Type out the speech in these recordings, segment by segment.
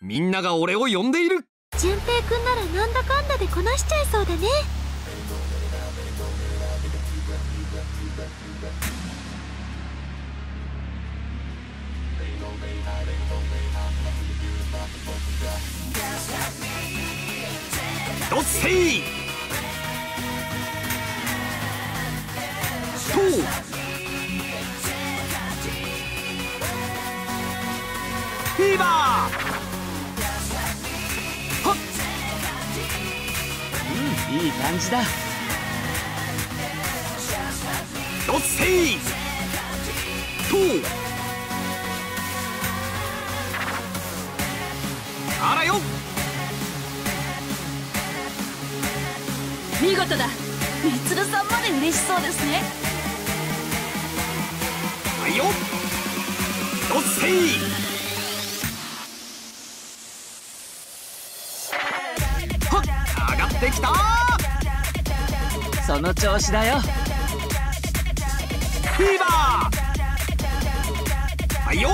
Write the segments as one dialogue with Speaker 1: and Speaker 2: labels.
Speaker 1: みんなが俺を呼んでいる。
Speaker 2: 淳平くんならなんだかんだでこなしちゃいそうだね。
Speaker 1: どっせいとフィーバー
Speaker 3: いい感じだ。
Speaker 1: どっせいとあらよ
Speaker 4: 見事だ。みつるさんまで嬉しそうですね。
Speaker 1: はいよ。どっせいはっ上がってきた
Speaker 3: その調子だよ。
Speaker 1: フィーバー！はいよ。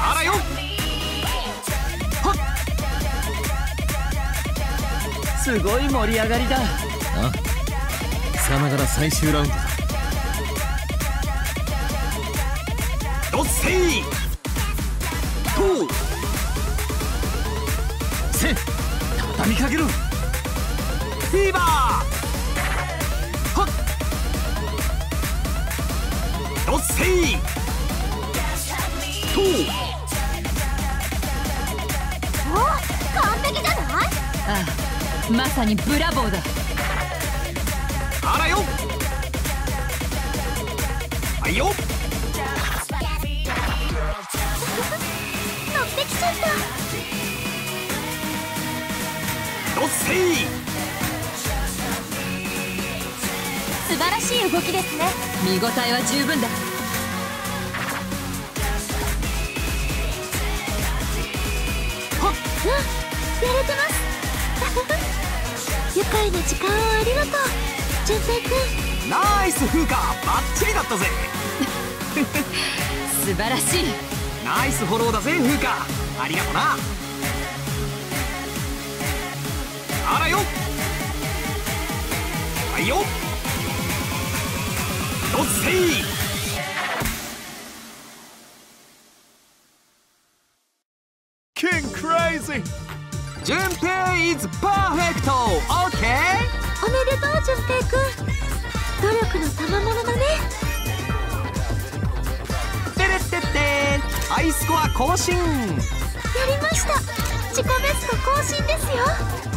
Speaker 1: あらよ。はっ。
Speaker 3: すごい盛り上がりだ。
Speaker 5: あ？さながら最終ラウンドだ。
Speaker 1: どっせい！と
Speaker 5: せ畳みかける
Speaker 1: フィーバーはっ！どっせいと
Speaker 2: お完璧じゃない？
Speaker 4: ああまさにブラボーだ。
Speaker 1: あらよ！はいよ！
Speaker 2: 乗ってきちゃった。
Speaker 1: どっせい
Speaker 4: らしい動きですね。見応えは十分だ。
Speaker 1: はっ
Speaker 2: うんやれてます。愉快な時間をありがとう淳平くん
Speaker 1: ナイス風花バッチリだったぜ。
Speaker 4: 素晴らしい。
Speaker 1: ナイスフォローだぜ風花ありがとな。あらよ。はいよせい。
Speaker 5: King Crazy
Speaker 1: 順平 is perfect! OK?
Speaker 2: おめでとう淳平くん。努力の賜物だね。
Speaker 1: てれってってハイスコア更新。
Speaker 2: やりました。自己ベスト更新ですよ